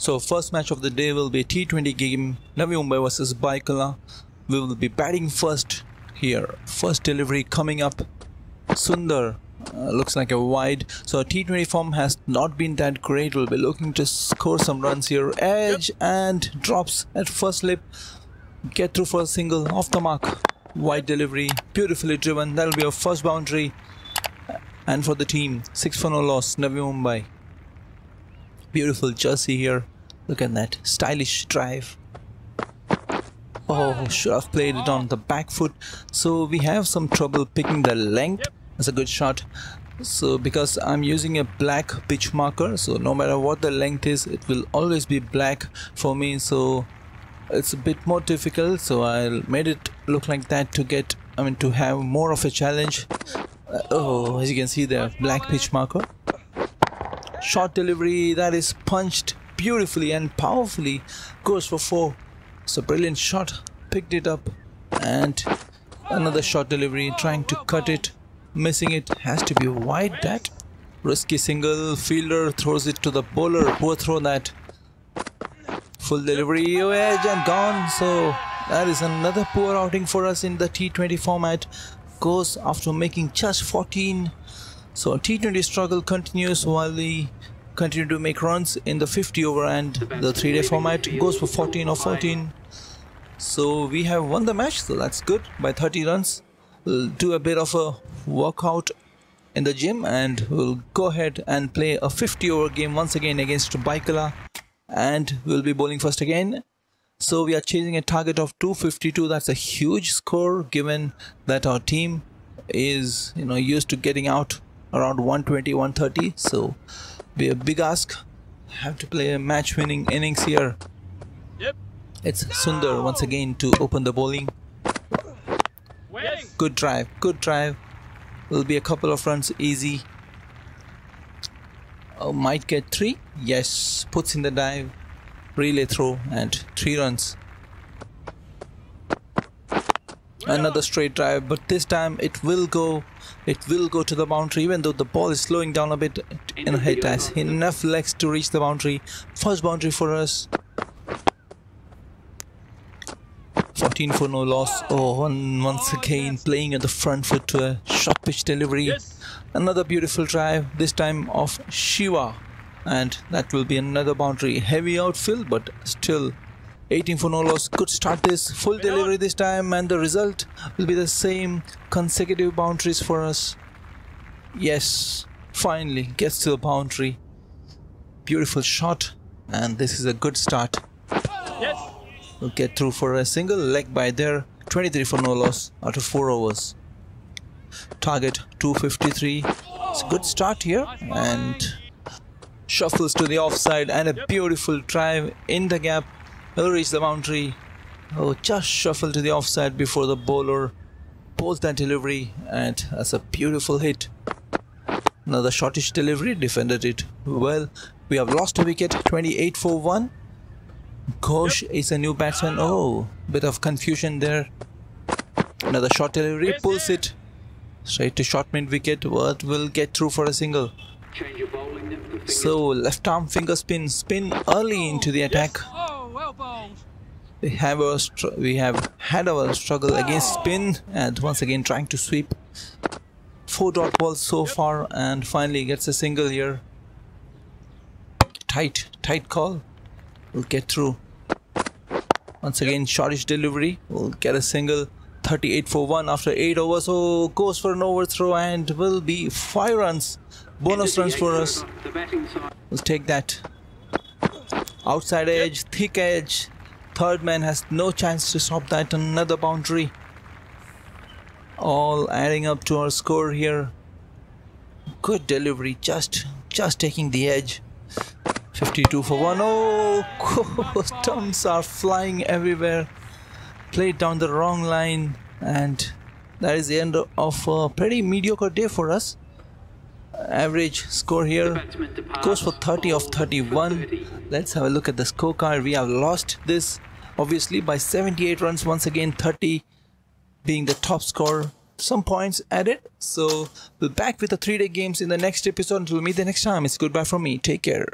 So first match of the day will be a T20 game Navi Mumbai versus Byculla. We will be batting first here. First delivery coming up. Sundar uh, looks like a wide. So T20 form has not been that great. We'll be looking to score some runs here. Edge and drops at first slip. Get through for a single off the mark. Wide delivery, beautifully driven. That'll be our first boundary. And for the team, 6 for no loss, Navi Mumbai beautiful jersey here. Look at that. Stylish drive. Oh should have played it on the back foot. So we have some trouble picking the length. That's a good shot. So because I'm using a black pitch marker so no matter what the length is it will always be black for me. So it's a bit more difficult. So I made it look like that to get I mean to have more of a challenge. Uh, oh as you can see the black pitch marker short delivery that is punched beautifully and powerfully goes for four. It's a brilliant shot. Picked it up and another short delivery trying to cut it. Missing it has to be wide that risky single fielder throws it to the bowler. Poor throw that. Full delivery edge and gone. So that is another poor outing for us in the T20 format. Goes after making just 14 so T20 struggle continues while we continue to make runs in the 50 over and the 3 day format goes for 14 or 14. So we have won the match so that's good by 30 runs. We'll do a bit of a workout in the gym and we'll go ahead and play a 50 over game once again against Byculla and we'll be bowling first again. So we are chasing a target of 252 that's a huge score given that our team is you know used to getting out around 120 130 so be a big ask. Have to play a match winning innings here. Yep. It's Sundar once again to open the bowling. Good drive good drive. Will be a couple of runs easy. Oh, might get three. Yes puts in the dive. Relay throw and three runs another straight drive but this time it will go it will go to the boundary even though the ball is slowing down a bit in a hit has enough legs to reach the boundary. First boundary for us. 14 for no loss. Oh and once again playing at the front foot to a short pitch delivery. Another beautiful drive this time of Shiva. And that will be another boundary. Heavy outfield but still 18 for no loss could start this full delivery this time and the result will be the same consecutive boundaries for us. Yes finally gets to the boundary. Beautiful shot and this is a good start. Yes. we'll get through for a single leg by there. 23 for no loss after 4 overs. Target 253 it's a good start here and shuffles to the offside and a beautiful drive in the gap He'll reach the boundary. Oh, just shuffle to the offside before the bowler pulls that delivery, and that's a beautiful hit. Another shortish delivery, defended it well. We have lost a wicket, 28 for 1. Ghosh yep. is a new batsman. Oh, bit of confusion there. Another short delivery, pulls it straight to short mid wicket, but will get through for a single. So left arm finger spin, spin early into the attack we have our we have had our struggle against spin and once again trying to sweep four dot balls so far and finally gets a single here. Tight tight call. We'll get through. Once again shortish delivery. We'll get a single. 38 for 1 after 8 overs. So goes for an overthrow and will be 5 runs. Bonus runs for us. We'll take that. Outside edge thick edge third man has no chance to stop that another boundary. All adding up to our score here. Good delivery just just taking the edge. 52 for 1 oh stumps are flying everywhere. Played down the wrong line and that is the end of a pretty mediocre day for us average score here. Goes for 30 of 31 let's have a look at the scorecard. We have lost this obviously by 78 runs. Once again 30 being the top score some points added. So we'll back with the three day games in the next episode. Until we meet the next time it's goodbye from me. Take care